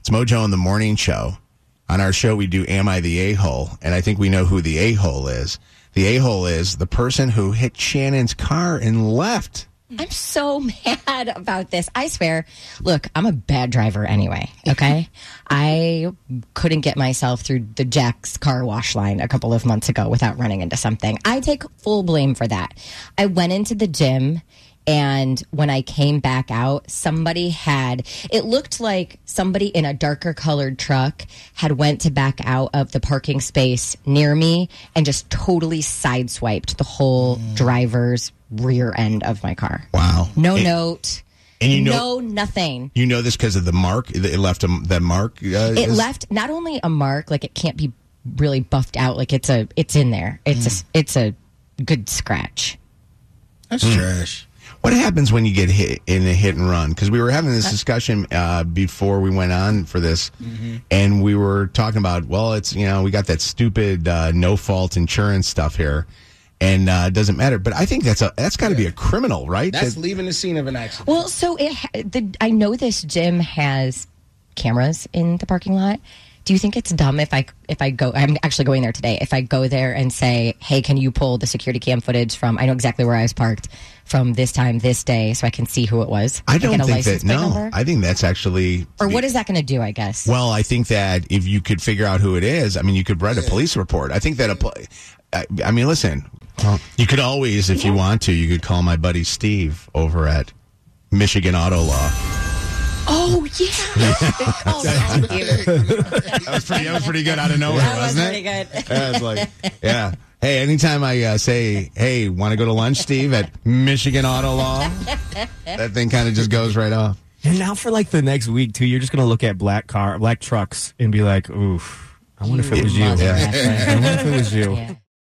It's Mojo in the morning show. On our show, we do Am I the A hole? And I think we know who the A hole is. The A hole is the person who hit Shannon's car and left. I'm so mad about this. I swear. Look, I'm a bad driver anyway. Okay. I couldn't get myself through the Jax Kar Wash line a couple of months ago without running into something. I take full blame for that. I went into the gym and when I came back out, somebody had, it looked like somebody in a darker colored truck had went to back out of the parking space near me and just totally sideswiped the whole driver's rear end of my car. Wow. No And- note. and you know- no nothing. You know this because of the mark. It left a, that mark. Uh, It is- left not only a mark, like it can't be really buffed out, like it's a, it's in there. It's Mm. a, it's a good scratch. That's trash. What happens when you get hit in a hit and run? Because we were having this discussion uh, before we went on for this, and we were talking about, well, it's you know we got that stupid uh, no fault insurance stuff here, and uh, it doesn't matter. But I think that's a that's got to be a criminal, right? That's That- leaving the scene of an accident. Well, so it, ha- the, I know this gym has cameras in the parking lot. Do you think it's dumb if I if I go? I'm actually going there today. If I go there and say, "Hey, can you pull the security cam footage from? I know exactly where I was parked from this time, this day, so I can see who it was." I don't get a think that. No, number? I think that's actually. or what is that going to do? I guess. Well, I think that if you could figure out who it is, I mean, you could write a police report. I think that a. pol- I, I mean, listen, you could always, if you want to, you could call my buddy Steve over at Michigan Auto Law. Oh yeah. oh. That was pretty. That was pretty good out of nowhere, That was wasn't pretty it? good. Yeah, it's like, yeah. Hey, anytime I uh, say, "Hey, want to go to lunch, Steve?" at Michigan Auto Law, that thing kind of just goes right off. And now for like the next week too, you're just gonna look at black car, black trucks, and be like, "Oof, I wonder if it was you. Mother I wonder if it was you." Yeah.